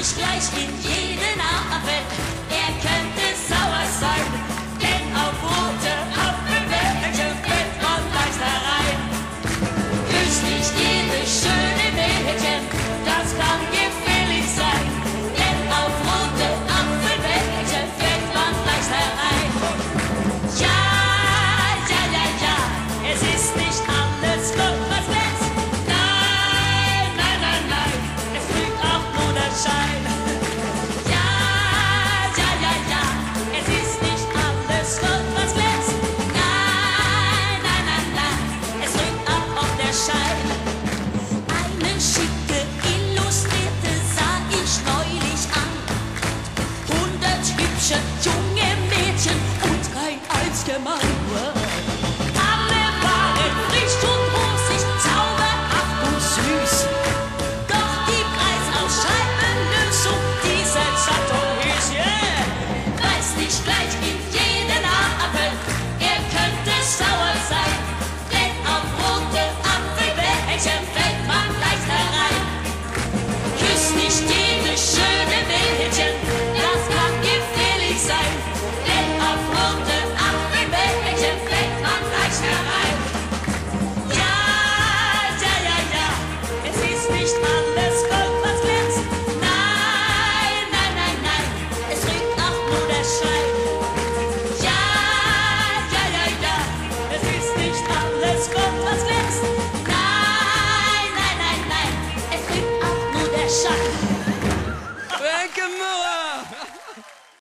Gleich gleich gibt jede Nacht. Er könnte Junge Mädchen und kein einziger Mann. Welcome, Moa!